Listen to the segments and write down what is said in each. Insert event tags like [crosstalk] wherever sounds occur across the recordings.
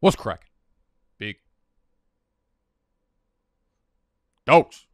What's cracking? Big dogs.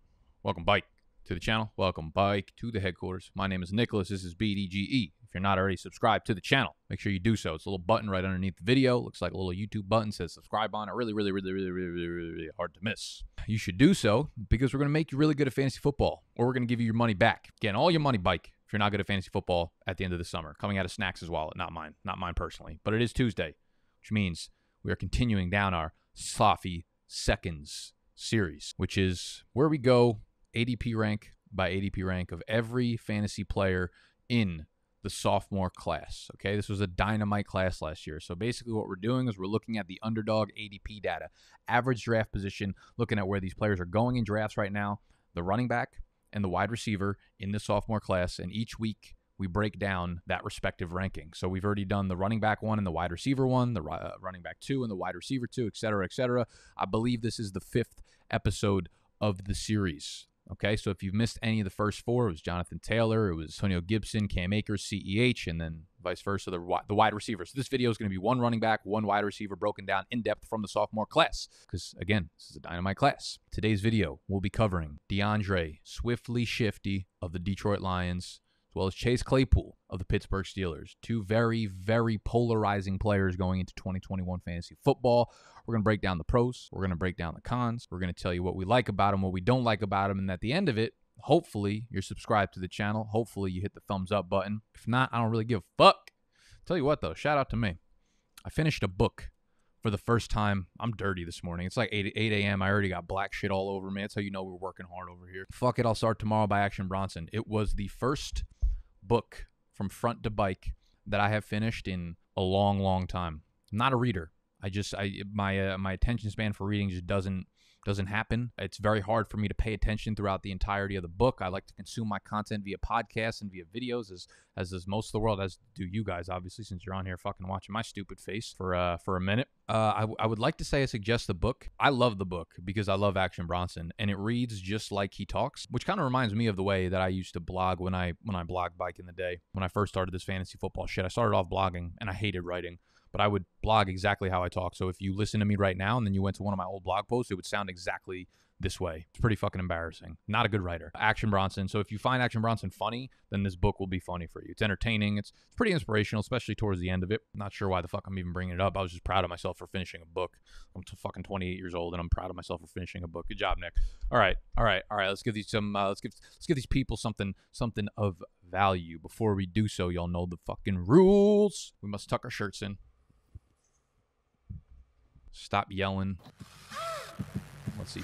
Welcome, Bike, to the channel. Welcome, Bike, to the headquarters. My name is Nicholas. This is BDGE. If you're not already subscribed to the channel, make sure you do so. It's a little button right underneath the video. Looks like a little YouTube button. Says subscribe on it. Really, really, really, really, really, really, really, hard to miss. You should do so because we're going to make you really good at fantasy football, or we're going to give you your money back. Getting all your money, Bike, if you're not good at fantasy football at the end of the summer. Coming out of Snacks' wallet, not mine, not mine personally, but it is Tuesday, which means we are continuing down our Sophie Seconds series, which is where we go ADP rank by ADP rank of every fantasy player in the sophomore class. Okay, this was a dynamite class last year. So basically, what we're doing is we're looking at the underdog ADP data, average draft position, looking at where these players are going in drafts right now, the running back and the wide receiver in the sophomore class, and each week we break down that respective ranking. So we've already done the running back one and the wide receiver one, the uh, running back two and the wide receiver two, et cetera, et cetera. I believe this is the fifth episode of the series. Okay, so if you've missed any of the first four, it was Jonathan Taylor, it was Antonio Gibson, Cam Akers, CEH, and then vice versa, the, the wide receivers. So this video is going to be one running back, one wide receiver broken down in depth from the sophomore class. Because again, this is a dynamite class. Today's video, we'll be covering D'Andre, Swiftly Shifty of the Detroit Lions, as well as Chase Claypool of the Pittsburgh Steelers. Two very, very polarizing players going into 2021 fantasy football. We're going to break down the pros. We're going to break down the cons. We're going to tell you what we like about them, what we don't like about them. And at the end of it, hopefully you're subscribed to the channel. Hopefully you hit the thumbs up button. If not, I don't really give a fuck. Tell you what, though, shout out to me. I finished a book for the first time. I'm dirty this morning. It's like 8, 8 a.m. I already got black shit all over me. That's how you know we're working hard over here. Fuck it, I'll start tomorrow by Action Bronson. It was the first book from front to bike that I have finished in a long, long time. I'm not a reader. I just I my uh, my attention span for reading just doesn't doesn't happen. It's very hard for me to pay attention throughout the entirety of the book. I like to consume my content via podcasts and via videos, as as does most of the world, as do you guys, obviously, since you're on here fucking watching my stupid face for uh for a minute. Uh, I, I would like to say I suggest the book. I love the book because I love Action Bronson, and it reads just like he talks, which kind of reminds me of the way that I used to blog when I when I blogged bike in the day when I first started this fantasy football shit. I started off blogging, and I hated writing but I would blog exactly how I talk. So if you listen to me right now and then you went to one of my old blog posts, it would sound exactly this way. It's pretty fucking embarrassing. Not a good writer. Action Bronson. So if you find Action Bronson funny, then this book will be funny for you. It's entertaining. It's, it's pretty inspirational, especially towards the end of it. not sure why the fuck I'm even bringing it up. I was just proud of myself for finishing a book. I'm t- fucking 28 years old and I'm proud of myself for finishing a book. Good job, Nick. All right, all right, all right. Let's give these some. Uh, let's give let's give these people something something of value. Before we do so, y'all know the fucking rules. We must tuck our shirts in. Stop yelling. Let's see.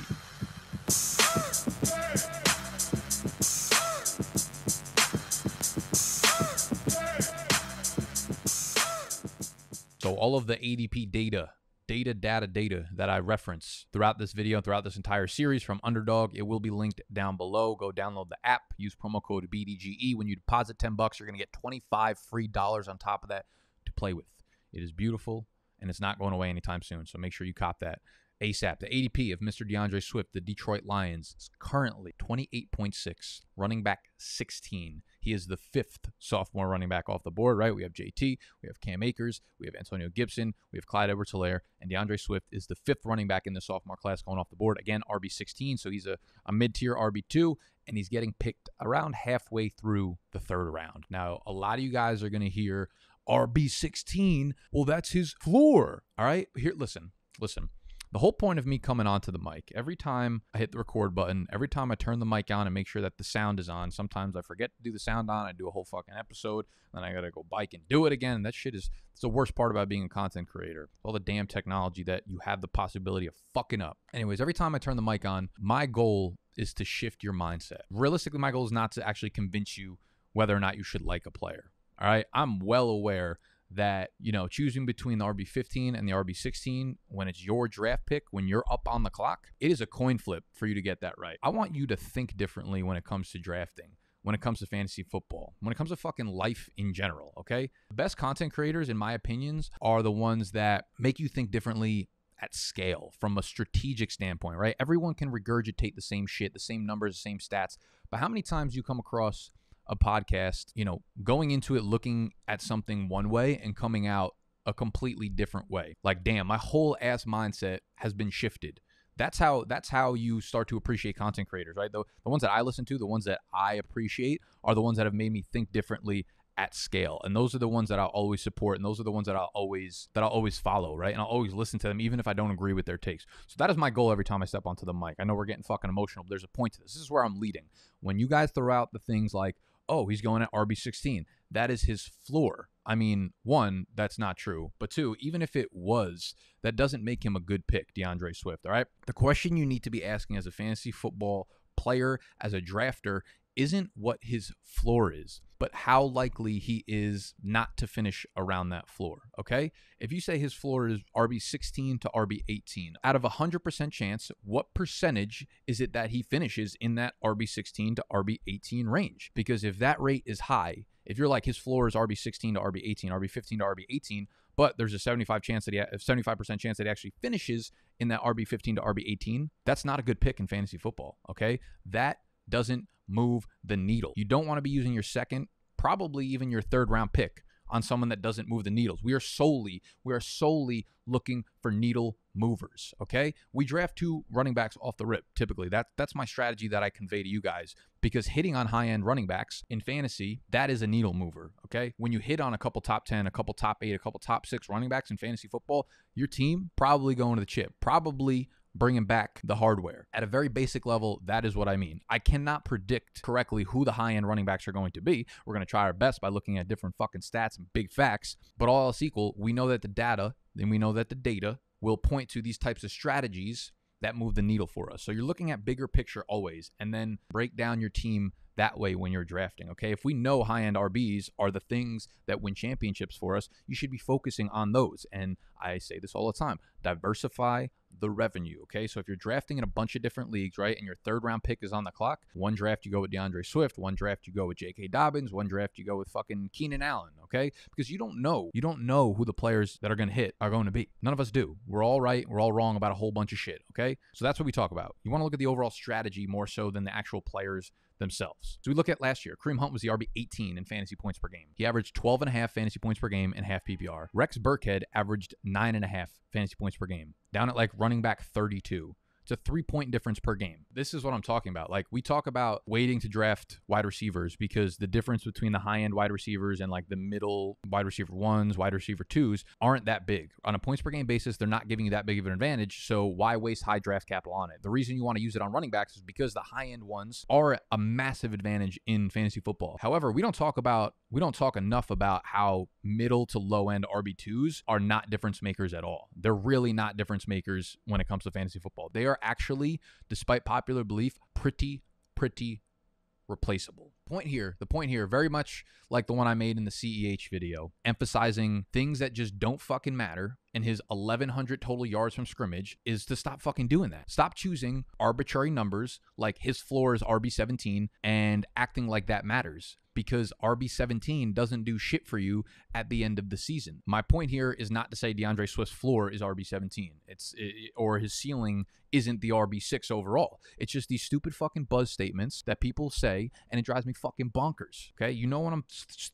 So all of the ADP data, data, data, data that I reference throughout this video, and throughout this entire series from Underdog, it will be linked down below. Go download the app, use promo code BDGE. When you deposit 10 bucks, you're going to get 25 free dollars on top of that to play with. It is beautiful and it's not going away anytime soon. So make sure you cop that ASAP. The ADP of Mr. D'Andre Swift, the Detroit Lions, is currently 28.6, running back 16. He is the fifth sophomore running back off the board, right? We have JT, we have Cam Akers, we have Antonio Gibson, we have Clyde Edwards Helaire, and D'Andre Swift is the fifth running back in the sophomore class going off the board. Again, RB16, so he's a, a mid tier RB2, and he's getting picked around halfway through the third round. Now, a lot of you guys are going to hear RB16. Well, that's his floor. All right. Here, listen, listen. The whole point of me coming onto the mic, every time I hit the record button, every time I turn the mic on and make sure that the sound is on, sometimes I forget to do the sound on. I do a whole fucking episode, then I gotta go bike and do it again. And that shit is it's the worst part about being a content creator. All the damn technology that you have the possibility of fucking up. Anyways, every time I turn the mic on, my goal is to shift your mindset. Realistically, my goal is not to actually convince you whether or not you should like a player. All right. I'm well aware that, you know, choosing between the RB15 and the RB16 when it's your draft pick, when you're up on the clock, it is a coin flip for you to get that right. I want you to think differently when it comes to drafting when it comes to fantasy football, when it comes to fucking life in general, okay? The best content creators, in my opinions, are the ones that make you think differently at scale from a strategic standpoint, right? Everyone can regurgitate the same shit, the same numbers, the same stats, but how many times you come across a podcast, you know, going into it looking at something one way and coming out a completely different way. Like, damn, my whole ass mindset has been shifted. That's how that's how you start to appreciate content creators, right? The, the ones that I listen to, the ones that I appreciate, are the ones that have made me think differently at scale. And those are the ones that I'll always support and those are the ones that I'll always that I'll always follow, right? And I'll always listen to them even if I don't agree with their takes. So that is my goal every time I step onto the mic. I know we're getting fucking emotional, but there's a point to this. This is where I'm leading. When you guys throw out the things like, "Oh, he's going at RB16." That is his floor. I mean, one, that's not true. But two, even if it was, that doesn't make him a good pick, D'Andre Swift, all right? The question you need to be asking as a fantasy football player, as a drafter, isn't what his floor is, but how likely he is not to finish around that floor. Okay. If you say his floor is RB 16 to RB 18, out of 100% chance, what percentage is it that he finishes in that RB 16 to RB 18 range? Because if that rate is high, if you're like his floor is RB 16 to RB 18, RB 15 to RB 18, but there's a 75 chance that he 75% chance that he actually finishes in that RB 15 to RB 18, that's not a good pick in fantasy football. Okay. That doesn't move the needle. You don't want to be using your second, probably even your third round pick on someone that doesn't move the needles. We are solely, we are solely looking for needle movers. Okay. We draft two running backs off the rip. Typically, that that's my strategy that I convey to you guys because hitting on high end running backs in fantasy, that is a needle mover. Okay. When you hit on a couple top 10, a couple top eight, a couple top six running backs in fantasy football, your team probably going to the chip, probably bringing back the hardware. At a very basic level, that is what I mean. I cannot predict correctly who the high end running backs are going to be. We're going to try our best by looking at different fucking stats and big facts. But all else equal, we know that the data, and we know that the data will point to these types of strategies that move the needle for us. So you're looking at bigger picture always, and then break down your team that way when you're drafting. Okay. If we know high end RBs are the things that win championships for us, you should be focusing on those. And I say this all the time diversify the revenue. Okay. So if you're drafting in a bunch of different leagues, right, and your third round pick is on the clock, one draft you go with D'Andre Swift, one draft you go with J.K. Dobbins, one draft you go with fucking Keenan Allen. Okay. Because you don't know. You don't know who the players that are going to hit are going to be. None of us do. We're all right. We're all wrong about a whole bunch of shit. Okay. So that's what we talk about. You want to look at the overall strategy more so than the actual players themselves. So we look at last year. Kareem Hunt was the RB 18 in fantasy points per game. He averaged 12 and a half fantasy points per game and half PPR. Rex Burkhead averaged nine and a half fantasy points per game, down at like running back 32. It's a three point difference per game. This is what I'm talking about. Like, we talk about waiting to draft wide receivers because the difference between the high end wide receivers and like the middle wide receiver ones, wide receiver twos aren't that big. On a points per game basis, they're not giving you that big of an advantage. So, why waste high draft capital on it? The reason you want to use it on running backs is because the high end ones are a massive advantage in fantasy football. However, we don't talk about, we don't talk enough about how middle to low end RB2s are not difference makers at all. They're really not difference makers when it comes to fantasy football. They are actually, despite popular belief, pretty, pretty replaceable. Point here, the point here, very much like the one I made in the CEH video, emphasizing things that just don't fucking matter. And his 1,100 total yards from scrimmage is to stop fucking doing that. Stop choosing arbitrary numbers like his floor is RB17 and acting like that matters because RB17 doesn't do shit for you at the end of the season. My point here is not to say D'Andre Swift's floor is RB17. It's it, or his ceiling isn't the RB6 overall. It's just these stupid fucking buzz statements that people say and it drives me fucking bonkers. Okay? You know when I'm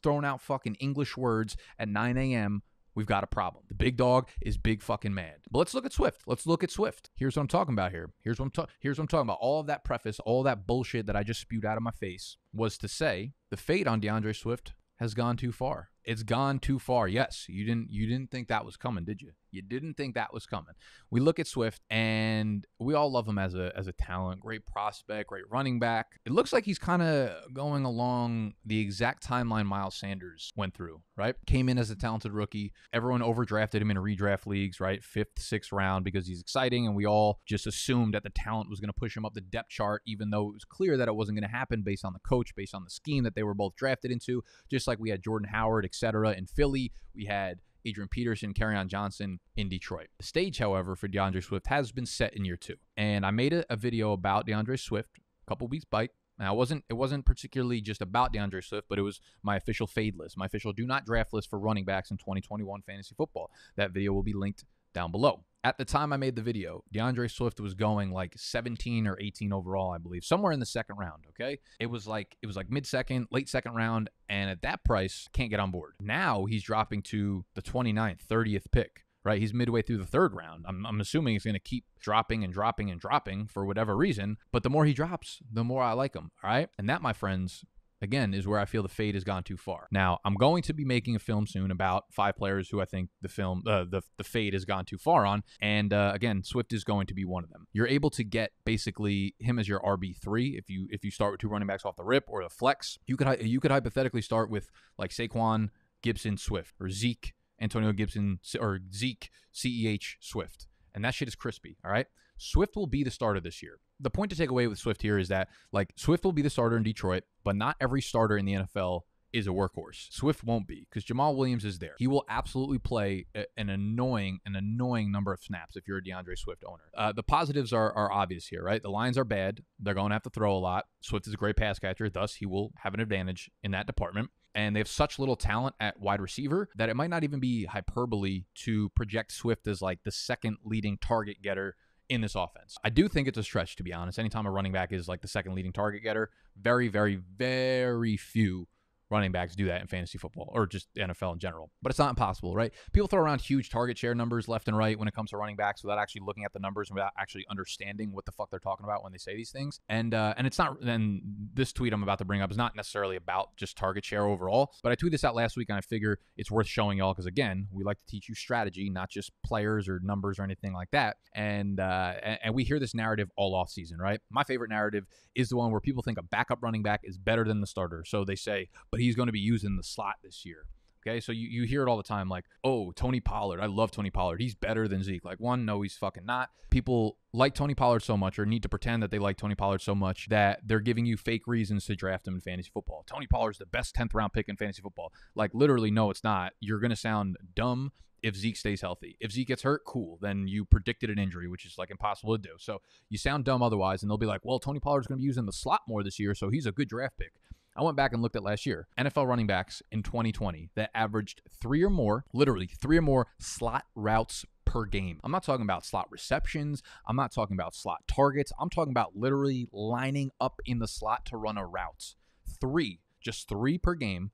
throwing out fucking English words at 9 a.m we've got a problem. The big dog is big fucking mad. But let's look at Swift. Let's look at Swift. Here's what I'm talking about here. Here's what I'm ta- here's what I'm talking about. All of that preface, all that bullshit that I just spewed out of my face was to say the fate on D'Andre Swift has gone too far. It's gone too far. Yes, you didn't you didn't think that was coming, did you? You didn't think that was coming. We look at Swift and we all love him as a as a talent, great prospect, great running back. It looks like he's kind of going along the exact timeline Miles Sanders went through, right? Came in as a talented rookie. Everyone overdrafted him in redraft leagues, right? 5th, 6th round because he's exciting and we all just assumed that the talent was going to push him up the depth chart even though it was clear that it wasn't going to happen based on the coach, based on the scheme that they were both drafted into, just like we had Jordan Howard, etc. in Philly. We had Adrian Peterson, Kerryon Johnson in Detroit. The stage, however, for D'Andre Swift has been set in year two. And I made a, a video about D'Andre Swift a couple weeks back. And I wasn't it wasn't particularly just about D'Andre Swift, but it was my official fade list, my official do not draft list for running backs in 2021 fantasy football. That video will be linked down below. At the time I made the video, D'Andre Swift was going like 17 or 18 overall, I believe, somewhere in the second round. Okay, it was like it was like mid second, late second round, and at that price, can't get on board. Now he's dropping to the 29th, 30th pick. Right, he's midway through the third round. I'm, I'm assuming he's going to keep dropping and dropping and dropping for whatever reason. But the more he drops, the more I like him. All right, and that, my friends, again, is where I feel the fade has gone too far. Now, I'm going to be making a film soon about five players who I think the film, uh, the the fade has gone too far on, and uh, again, Swift is going to be one of them. You're able to get basically him as your RB three if you if you start with two running backs off the rip or the flex. You could you could hypothetically start with like Saquon, Gibson, Swift, or Zeke, Antonio Gibson, or Zeke, Ceh, Swift, and that shit is crispy. All right. Swift will be the starter this year. The point to take away with Swift here is that like Swift will be the starter in Detroit, but not every starter in the NFL is a workhorse. Swift won't be because Jamaal Williams is there. He will absolutely play a, an annoying, an annoying number of snaps if you're a D'Andre Swift owner. Uh, the positives are, are obvious here, right? The Lions are bad. They're going to have to throw a lot. Swift is a great pass catcher, thus he will have an advantage in that department. And they have such little talent at wide receiver that it might not even be hyperbole to project Swift as like the second leading target getter in this offense. I do think it's a stretch, to be honest. Anytime a running back is like the second leading target getter, very, very, very few running backs do that in fantasy football or just NFL in general. But it's not impossible, right? People throw around huge target share numbers left and right when it comes to running backs without actually looking at the numbers and without actually understanding what the fuck they're talking about when they say these things. And uh, and it's not. And this tweet I'm about to bring up is not necessarily about just target share overall. But I tweeted this out last week and I figure it's worth showing y'all because again, we like to teach you strategy, not just players or numbers or anything like that. And uh, and, and we hear this narrative all off season, right? My favorite narrative is the one where people think a backup running back is better than the starter. So they say, but he's going to be used in the slot this year. Okay, so you, you hear it all the time, like, oh, Tony Pollard. I love Tony Pollard. He's better than Zeke. Like, one, no, he's fucking not. People like Tony Pollard so much or need to pretend that they like Tony Pollard so much that they're giving you fake reasons to draft him in fantasy football. Tony Pollard's the best 10th round pick in fantasy football. Like, literally, no, it's not. You're going to sound dumb if Zeke stays healthy. If Zeke gets hurt, cool. Then you predicted an injury, which is like impossible to do. So you sound dumb otherwise, and they'll be like, well, Tony Pollard's going to be using the slot more this year, so he's a good draft pick. I went back and looked at last year. NFL running backs in 2020 that averaged three or more, literally three or more slot routes per game. I'm not talking about slot receptions. I'm not talking about slot targets. I'm talking about literally lining up in the slot to run a route. Three, just three per game.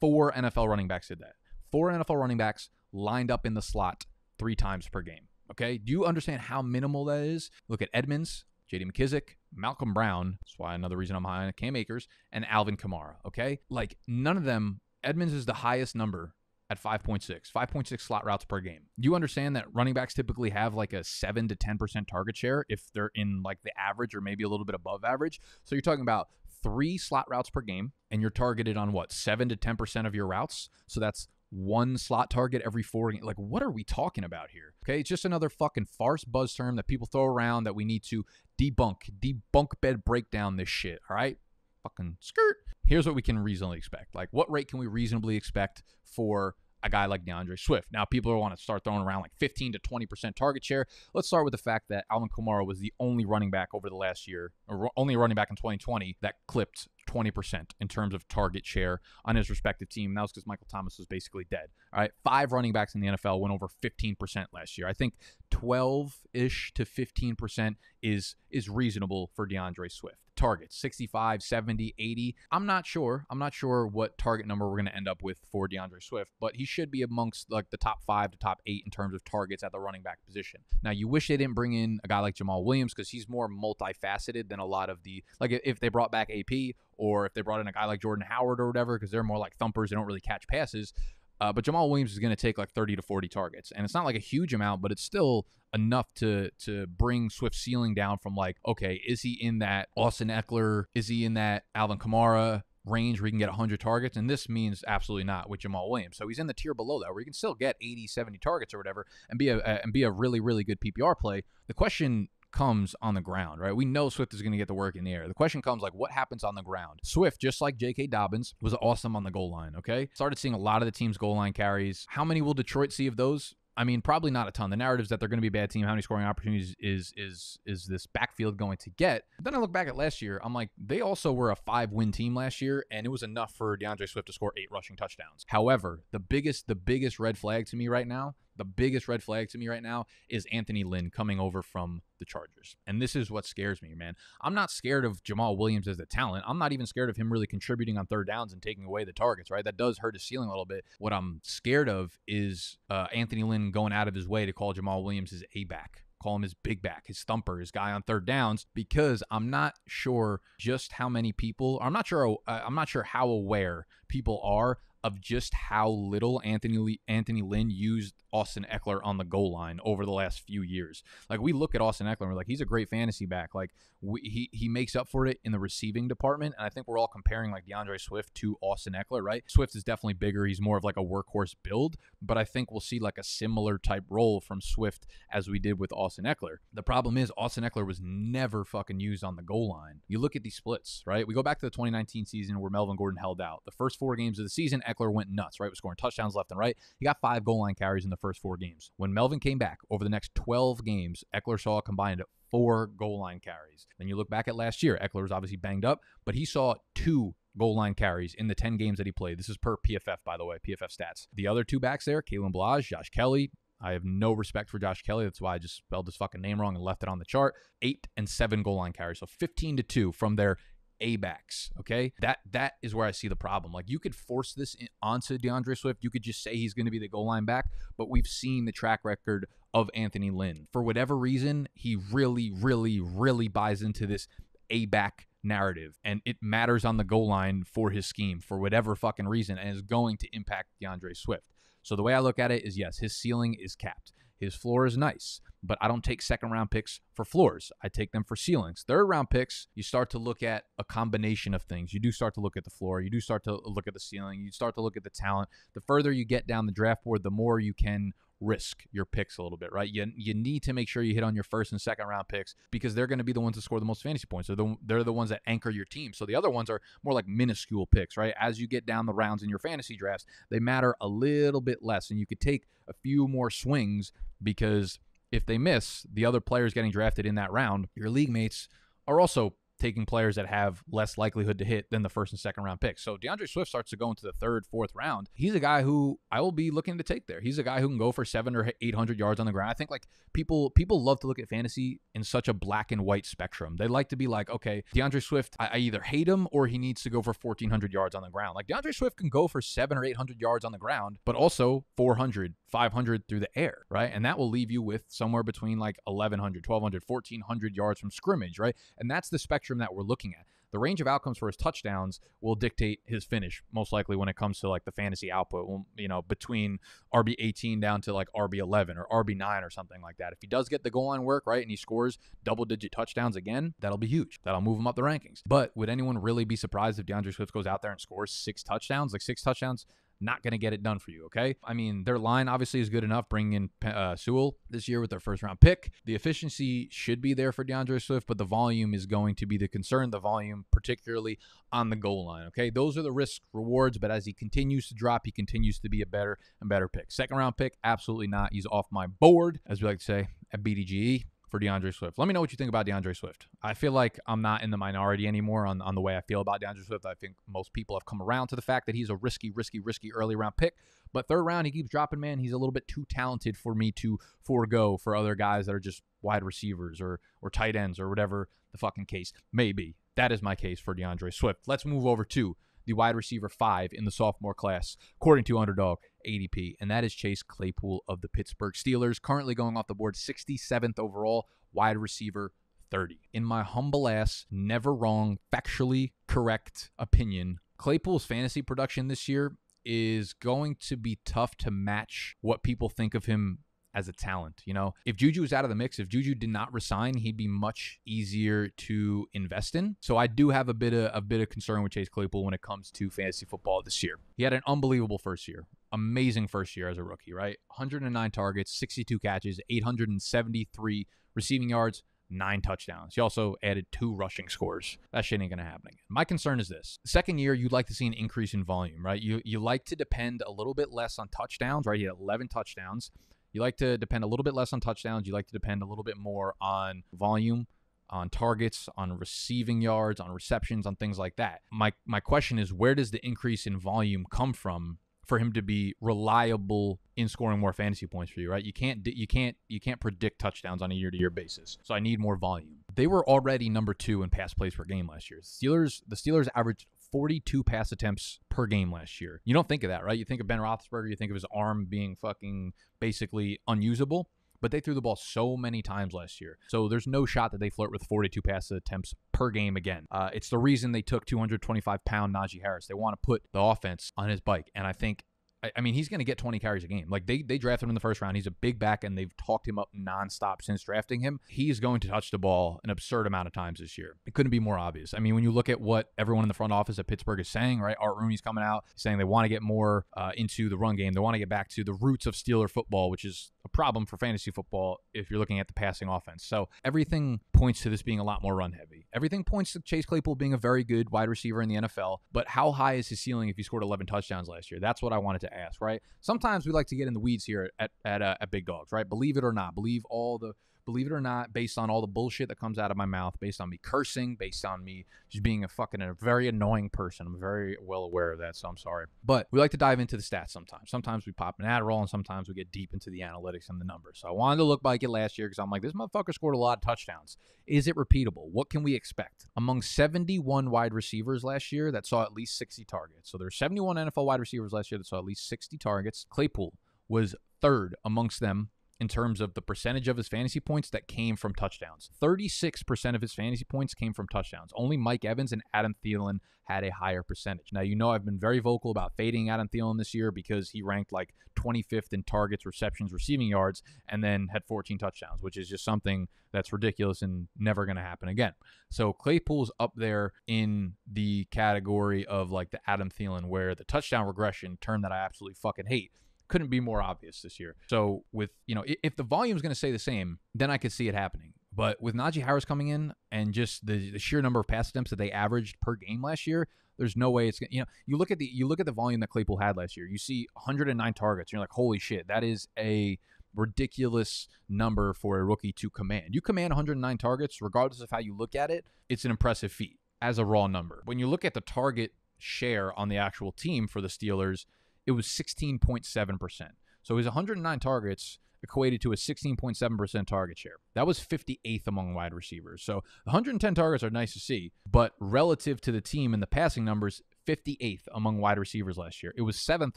Four NFL running backs did that. Four NFL running backs lined up in the slot three times per game. Okay. Do you understand how minimal that is? Look at Edmonds, JD McKissic, Malcolm Brown. That's why another reason I'm high on Cam Akers and Alvin Kamara. Okay. Like none of them, Edmonds is the highest number at 5.6, 5.6 slot routes per game. You understand that running backs typically have like a 7 to 10% target share if they're in like the average or maybe a little bit above average? So you're talking about three slot routes per game and you're targeted on what, 7 to 10% of your routes? So that's one slot target every four. Like, what are we talking about here? Okay, it's just another fucking farce buzz term that people throw around that we need to debunk, debunk bed breakdown this shit. All right, fucking skirt. Here's what we can reasonably expect. Like, what rate can we reasonably expect for a guy like D'Andre Swift. Now, people want to start throwing around like 15 to 20% target share. Let's start with the fact that Alvin Kamara was the only running back over the last year, or only running back in 2020 that clipped 20% in terms of target share on his respective team. That was because Michael Thomas was basically dead. All right. Five running backs in the NFL went over 15% last year. I think 12 ish to 15% is is reasonable for D'Andre Swift. Targets 65, 70, 80. I'm not sure. I'm not sure what target number we're going to end up with for D'Andre Swift, but he should be amongst like the top five to top eight in terms of targets at the running back position. Now, you wish they didn't bring in a guy like Jamaal Williams because he's more multifaceted than a lot of the like if they brought back AP or if they brought in a guy like Jordan Howard or whatever because they're more like thumpers. They don't really catch passes. Uh, but Jamaal Williams is going to take like 30 to 40 targets, and it's not like a huge amount, but it's still enough to to bring Swift's ceiling down from like, okay, is he in that Austin Ekeler? Is he in that Alvin Kamara? range where he can get 100 targets and this means absolutely not with Jamaal Williams. So he's in the tier below that where he can still get 80, 70 targets or whatever and be a, and be a really really good PPR play. The question comes on the ground, right? We know Swift is going to get the work in the air. The question comes like, what happens on the ground? Swift, just like J.K. Dobbins, was awesome on the goal line, okay? Started seeing a lot of the team's goal line carries. How many will Detroit see of those? I mean, probably not a ton. The narratives that they're going to be a bad team. How many scoring opportunities is is is this backfield going to get? Then I look back at last year. I'm like, they also were a five win team last year, and it was enough for D'Andre Swift to score eight rushing touchdowns. However, the biggest the biggest red flag to me right now the biggest red flag to me right now is Anthony Lynn coming over from the Chargers. And this is what scares me, man. I'm not scared of Jamaal Williams as a talent. I'm not even scared of him really contributing on third downs and taking away the targets, right? That does hurt his ceiling a little bit. What I'm scared of is uh, Anthony Lynn going out of his way to call Jamaal Williams his A back call him his big back, his thumper, his guy on third downs, because I'm not sure just how many people, I'm not sure, uh, I'm not sure how aware people are of just how little Anthony Anthony Lynn used Austin Ekeler on the goal line over the last few years. Like we look at Austin Ekeler, we're like he's a great fantasy back. Like we, he he makes up for it in the receiving department, and I think we're all comparing like D'Andre Swift to Austin Ekeler, right? Swift is definitely bigger. He's more of like a workhorse build, but I think we'll see like a similar type role from Swift as we did with Austin Ekeler. The problem is Austin Ekeler was never fucking used on the goal line. You look at these splits, right? We go back to the 2019 season where Melvin Gordon held out. The first four games of the season, Ekeler went nuts, right? Was scoring touchdowns left and right. He got five goal line carries in the first four games. When Melvin came back over the next 12 games, Ekeler saw combined four goal line carries. Then you look back at last year, Ekeler was obviously banged up, but he saw two goal line carries in the 10 games that he played. This is per PFF, by the way, PFF stats. The other two backs there, Kalen Ballage, Josh Kelley, I have no respect for Josh Kelley. That's why I just spelled his fucking name wrong and left it on the chart. Eight and seven goal line carries. So 15 to 2 from their a backs. Okay, that that is where I see the problem. Like you could force this in, onto D'Andre Swift. You could just say he's going to be the goal line back, but we've seen the track record of Anthony Lynn. For whatever reason, he really, really, really buys into this A back narrative, and it matters on the goal line for his scheme for whatever fucking reason, and is going to impact D'Andre Swift. So the way I look at it is, yes, his ceiling is capped. His floor is nice, but I don't take second round picks for floors. I take them for ceilings. Third round picks, you start to look at a combination of things. You do start to look at the floor. You do start to look at the ceiling. You start to look at the talent. The further you get down the draft board, the more you can risk your picks a little bit, right? You, you need to make sure you hit on your first and second round picks because they're going to be the ones that score the most fantasy points. They're the, they're the ones that anchor your team. So the other ones are more like minuscule picks, right? As you get down the rounds in your fantasy drafts, they matter a little bit less. And you could take a few more swings because if they miss, the other players getting drafted in that round, your league mates are also taking players that have less likelihood to hit than the first and second round picks. So D'Andre Swift starts to go into the third, fourth round. He's a guy who I will be looking to take there. He's a guy who can go for seven or eight hundred yards on the ground. I think like people people love to look at fantasy in such a black and white spectrum. They like to be like, okay, D'Andre Swift, I, I either hate him or he needs to go for fourteen hundred yards on the ground. Like D'Andre Swift can go for seven or eight hundred yards on the ground, but also 400, 500 through the air, right? And that will leave you with somewhere between like 1100, 1200, 1400 yards from scrimmage, right? And that's the spectrum that we're looking at. The range of outcomes for his touchdowns will dictate his finish most likely when it comes to like the fantasy output you know between rb 18 down to like rb 11 or rb 9 or something like that. If he does get the goal line work right and he scores double digit touchdowns again that'll be huge. That'll move him up the rankings. But would anyone really be surprised if D'Andre Swift goes out there and scores six touchdowns? Like six touchdowns not going to get it done for you. Okay. I mean, their line obviously is good enough bringing in uh, Sewell this year with their first round pick. The efficiency should be there for D'Andre Swift, but the volume is going to be the concern. The volume, particularly on the goal line. Okay. Those are the risk rewards, but as he continues to drop, he continues to be a better and better pick. Second round pick, absolutely not. He's off my board, as we like to say at BDGE for D'Andre Swift. Let me know what you think about D'Andre Swift. I feel like I'm not in the minority anymore on, on the way I feel about D'Andre Swift. I think most people have come around to the fact that he's a risky, risky, risky early round pick. But third round, he keeps dropping, man. He's a little bit too talented for me to forego for other guys that are just wide receivers or or tight ends or whatever the fucking case may be. That is my case for D'Andre Swift. Let's move over to the wide receiver five in the sophomore class, according to Underdog ADP, and that is Chase Claypool of the Pittsburgh Steelers, currently going off the board 67th overall, wide receiver 30. In my humble ass, never wrong, factually correct opinion, Claypool's fantasy production this year is going to be tough to match what people think of him as a talent. You know, if Juju was out of the mix, if Juju did not resign, he'd be much easier to invest in. So I do have a bit of a bit of concern with Chase Claypool when it comes to fantasy football this year. He had an unbelievable first year. Amazing first year as a rookie, right? 109 targets, 62 catches, 873 receiving yards, nine touchdowns. He also added two rushing scores. That shit ain't gonna happen again. My concern is this: second year, you'd like to see an increase in volume, right? You you like to depend a little bit less on touchdowns, right? He had 11 touchdowns. You like to depend a little bit less on touchdowns. You like to depend a little bit more on volume, on targets, on receiving yards, on receptions, on things like that. My my question is where does the increase in volume come from for him to be reliable in scoring more fantasy points for you, right? You can't you can't you can't predict touchdowns on a year to year basis. So I need more volume. They were already number two in pass plays per game last year. Steelers the Steelers averaged 42 pass attempts per game last year. You don't think of that, right? You think of Ben Roethlisberger, you think of his arm being fucking basically unusable but they threw the ball so many times last year. So there's no shot that they flirt with 42 pass attempts per game again. Uh, it's the reason they took 225 pound Najee Harris. They want to put the offense on his bike. And I think I, mean, he's going to get 20 carries a game. Like they they drafted him in the first round. He's a big back, and they've talked him up nonstop since drafting him. He's going to touch the ball an absurd amount of times this year. It couldn't be more obvious. I mean, when you look at what everyone in the front office at Pittsburgh is saying, right? Art Rooney's coming out saying they want to get more uh, into the run game. They want to get back to the roots of Steeler football, which is a problem for fantasy football if you're looking at the passing offense. So everything points to this being a lot more run heavy. Everything points to Chase Claypool being a very good wide receiver in the NFL. But how high is his ceiling if he scored 11 touchdowns last year? That's what I wanted to ask, right? sometimes we like to get in the weeds here at at, uh, at Big Dogs, right? Believe it or not, believe all the believe it or not, based on all the bullshit that comes out of my mouth, based on me cursing, based on me just being a fucking a very annoying person. I'm very well aware of that, so I'm sorry. But we like to dive into the stats sometimes. Sometimes we pop an Adderall, and sometimes we get deep into the analytics and the numbers. So I wanted to look back at last year because I'm like, this motherfucker scored a lot of touchdowns. Is it repeatable? What can we expect? Among 71 wide receivers last year that saw at least 60 targets. So there's 71 NFL wide receivers last year that saw at least 60 targets. Claypool was third amongst them in terms of the percentage of his fantasy points that came from touchdowns. 36% of his fantasy points came from touchdowns. Only Mike Evans and Adam Thielen had a higher percentage. Now, you know, I've been very vocal about fading Adam Thielen this year because he ranked like 25th in targets, receptions, receiving yards, and then had 14 touchdowns, which is just something that's ridiculous and never going to happen again. So Claypool's up there in the category of like the Adam Thielen, where the touchdown regression, term that I absolutely fucking hate, couldn't be more obvious this year. So with you know, if the volume is going to stay the same, then I could see it happening. But with Najee Harris coming in and just the, the sheer number of pass attempts that they averaged per game last year, there's no way it's gonna, you know you look at the you look at the volume that Claypool had last year. You see 109 targets. and you're like, holy shit, that is a ridiculous number for a rookie to command. You command 109 targets, regardless of how you look at it. It's an impressive feat as a raw number. When you look at the target share on the actual team for the Steelers, it was 16.7%. So his 109 targets equated to a 16.7% target share. That was 58th among wide receivers. So 110 targets are nice to see, but relative to the team and the passing numbers, 58th among wide receivers last year. It was seventh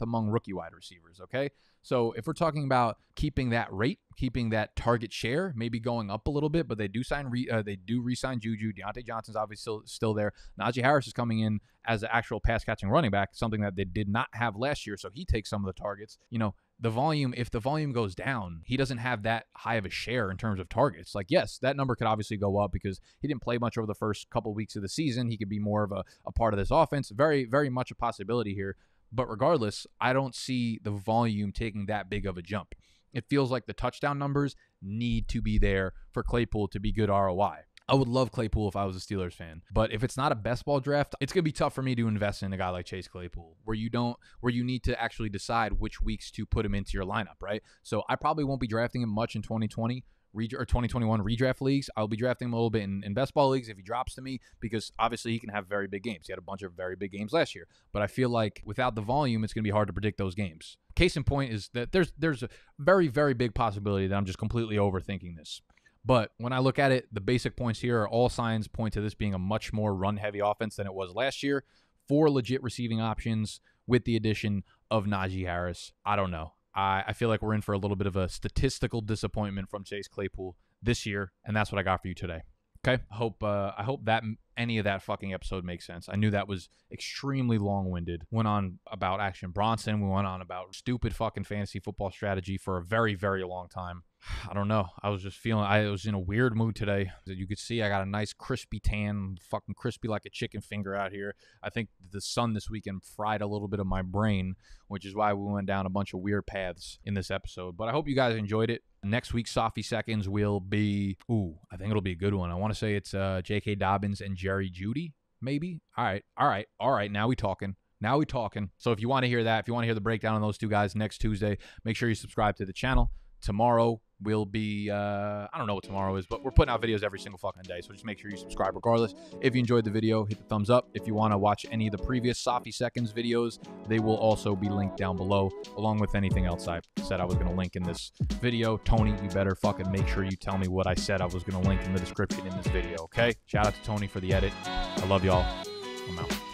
among rookie wide receivers. Okay. So if we're talking about keeping that rate, keeping that target share, maybe going up a little bit, but they do sign, re, uh, they do re-sign Juju. Diontae Johnson's obviously still, still there. Najee Harris is coming in as an actual pass catching running back, something that they did not have last year. So he takes some of the targets. You know, the volume, if the volume goes down, he doesn't have that high of a share in terms of targets. Like, yes, that number could obviously go up because he didn't play much over the first couple weeks of the season. He could be more of a, a part of this offense. Very, very much a possibility here. But regardless, I don't see the volume taking that big of a jump. It feels like the touchdown numbers need to be there for Claypool to be good ROI. I would love Claypool if I was a Steelers fan. But if it's not a best ball draft, it's gonna be tough for me to invest in a guy like Chase Claypool, where you don't where you need to actually decide which weeks to put him into your lineup, right? So I probably won't be drafting him much in 2020 or 2021 redraft leagues. I'll be drafting him a little bit in, in best ball leagues if he drops to me because obviously he can have very big games. He had a bunch of very big games last year, but I feel like without the volume, it's going to be hard to predict those games. Case in point is that there's there's a very very big possibility that I'm just completely overthinking this. But when I look at it, the basic points here are all signs point to this being a much more run heavy offense than it was last year. Four legit receiving options with the addition of Najee Harris. I don't know. I, I feel like we're in for a little bit of a statistical disappointment from Chase Claypool this year, and that's what I got for you today. Okay. Hope uh, I hope that any of that fucking episode makes sense. I knew that was extremely long winded. Went on about Action Bronson. We went on about stupid fucking fantasy football strategy for a very very long time. [sighs] I don't know. I was just feeling I was in a weird mood today. You could see I got a nice crispy tan, fucking crispy like a chicken finger out here. I think the sun this weekend fried a little bit of my brain, which is why we went down a bunch of weird paths in this episode. But I hope you guys enjoyed it. Next week, Sophie Seconds will be, ooh, I think it'll be a good one. I want to say it's uh, J.K. Dobbins and Jerry Jeudy. maybe. All right, all right, all right. Now we talking. Now we talking. So if you want to hear that, if you want to hear the breakdown on those two guys next Tuesday, make sure you subscribe to the channel. Tomorrow will be uh, I don't know what tomorrow is, but we're putting out videos every single fucking day. So just make sure you subscribe regardless. If you enjoyed the video, hit the thumbs up. If you want to watch any of the previous Sophie Seconds videos, they will also be linked down below, along with anything else I said I was going to link in this video. Tony, you better fucking make sure you tell me what I said I was going to link in the description in this video, okay? Shout out to Tony for the edit. I love y'all. I'm out.